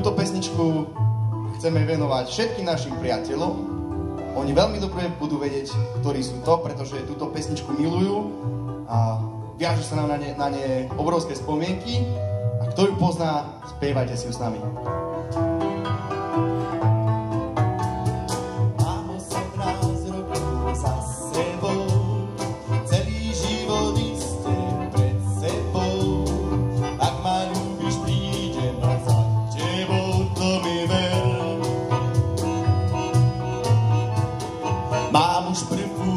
túto pesničku chceme venovať všetkým našim priateľom. Oni veľmi dobre budú vedieť, ktorí sú to, pretože túto pesničku milujú a viažu sa nám na ne, na ne obrovské spomienky. A kto ju pozná, spievajte si ju s nami.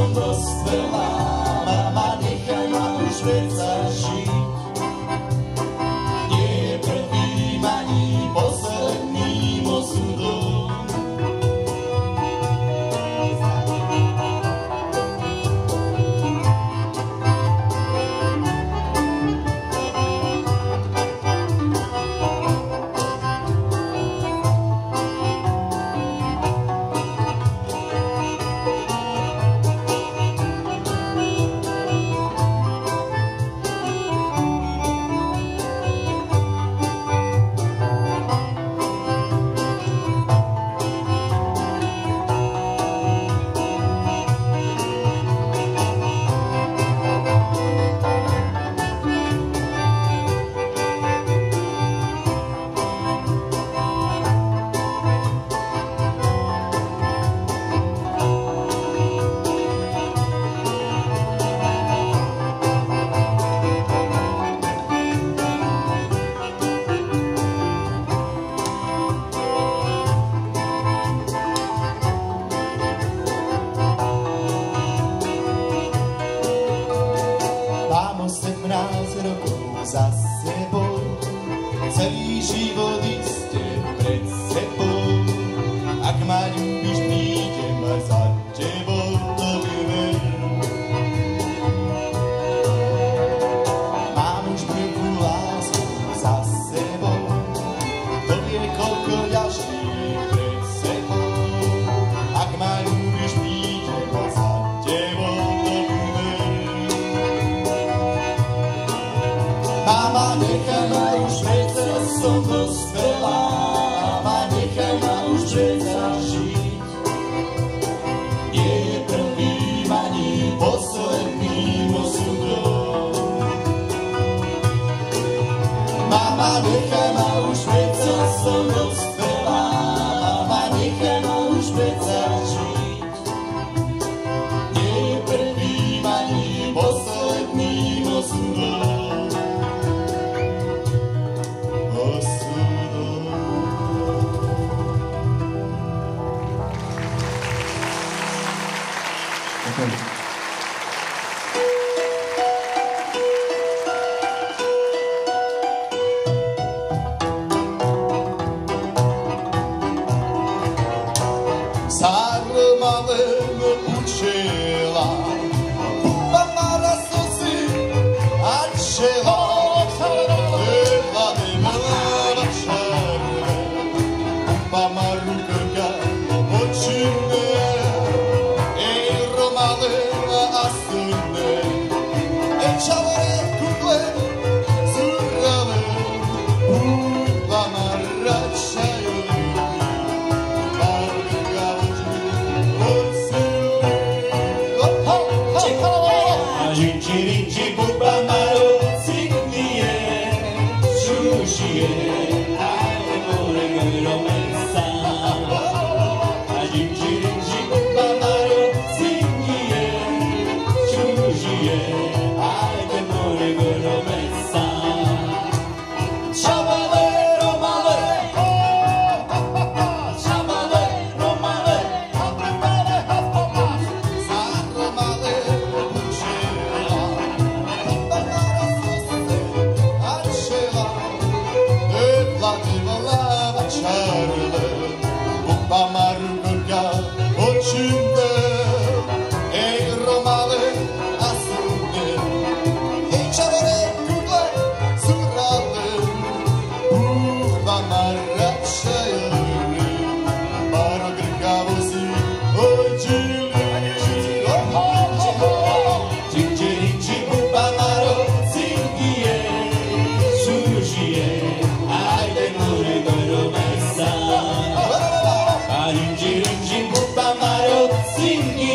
som dospelá, mama, nechaj ma už 12 rokov za sebou, celý život iste pred sebou. Ak ma ľúbiš, co to sklepá, a nechaj ma už čekať. малым учила, помара суси отшила. Помару кырга, очень не, и ромалы.